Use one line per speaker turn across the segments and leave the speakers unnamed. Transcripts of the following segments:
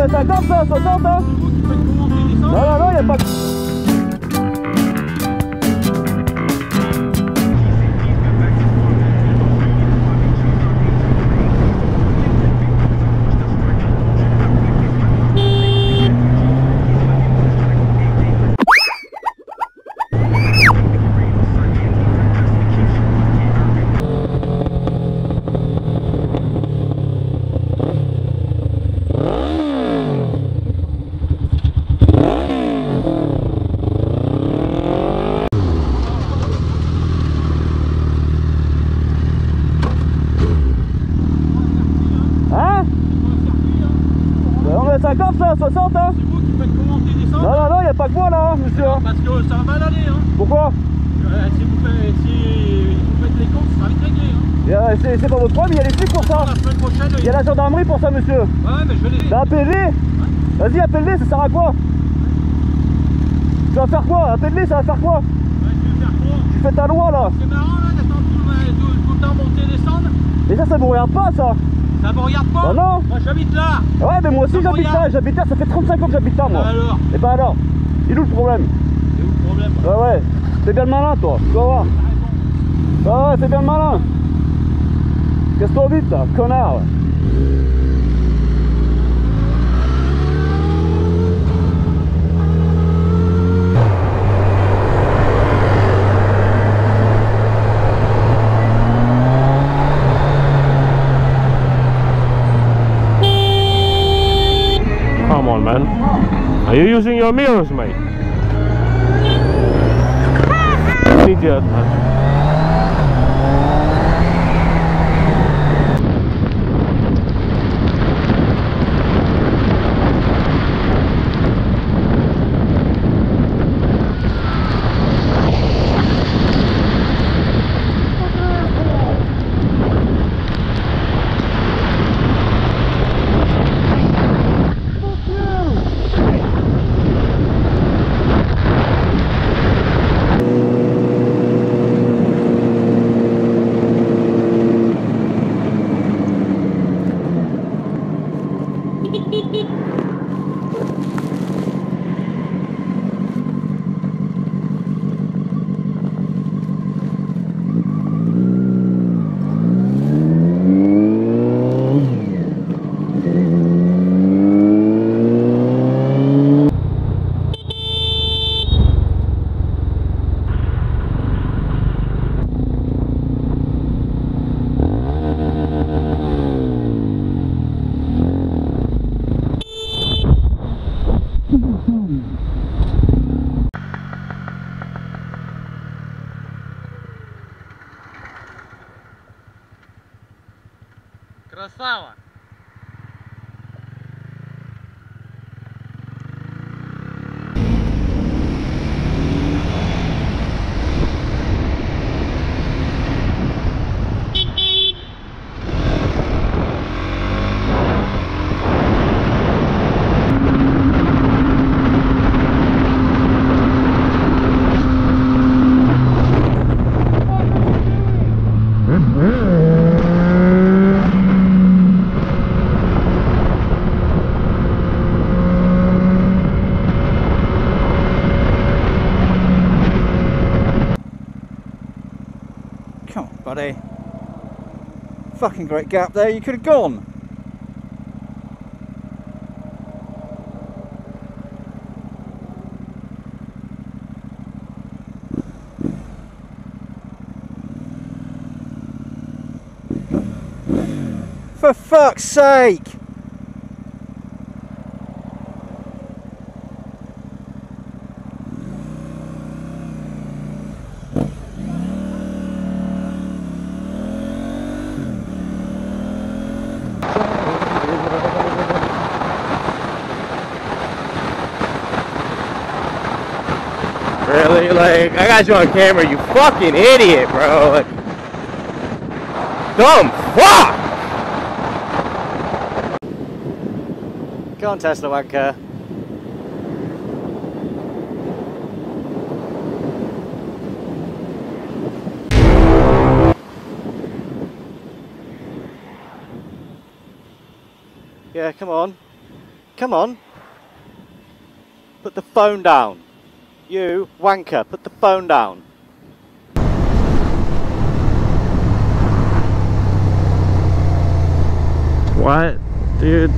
mais 50 ça, 60 hein Non, non, non, y a pas de... 50 ça, 60 hein
C'est vous qui faites commenter des
Non, non, non, y a pas que moi là, hein, monsieur
Parce que ça va mal aller. Hein.
Pourquoi?
Euh, si, vous faites, si vous faites les comptes, ça va vite régler. Hein.
A- C'est pas votre problème, il y a les flics pour ça Il y a la gendarmerie pour ça monsieur
Ouais, mais je vais les.
Bah appelle-les Vas-y appelle-les, ça sert à quoi? Tu vas faire quoi? Appelle-les, ça va faire quoi?
Ouais, je vais faire quoi?
Tu fais ta loi là
C'est marrant là d'attendre tout, tout, tout le temps monter et descendre.
Et ça, ça me regarde pas ça
Ça me regarde pas
Bah non.
Moi j'habite là.
Ouais mais moi aussi j'habite là, j'habite là, ça fait 35 ans que j'habite là moi.
Alors,
Et bah alors Il est où le problème
c'est où le problème
Ouais ouais, c'est bien le malin toi, tu vas voir.
Raison.
Ouais ouais, c'est bien le malin. Casse-toi vite là, connard
Come Are you using your mirrors, mate? Idiot,
Great gap there, you could have gone. For fuck's sake!
Like, I got you on camera, you fucking idiot, bro. Like, dumb fuck!
Go on, Tesla wanker. Yeah, come on.
come on. Put the phone down. You, wanker, put the phone down.
What? Dude.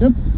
Yep.